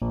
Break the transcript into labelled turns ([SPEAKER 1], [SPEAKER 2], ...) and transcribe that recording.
[SPEAKER 1] Oh.